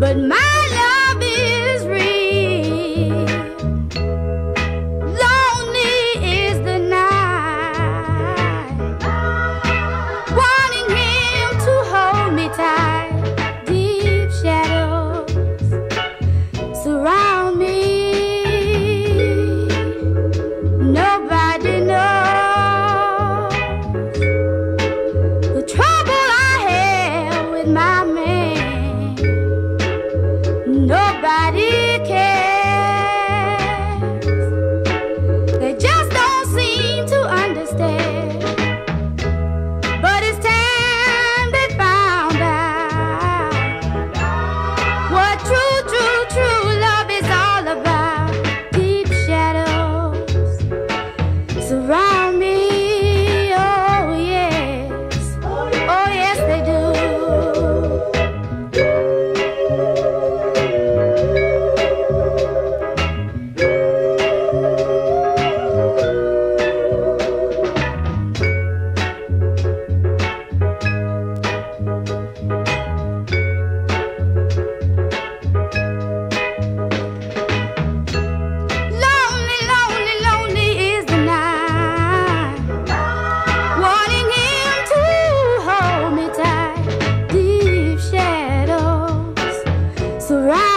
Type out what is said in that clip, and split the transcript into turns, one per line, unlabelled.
But my Right.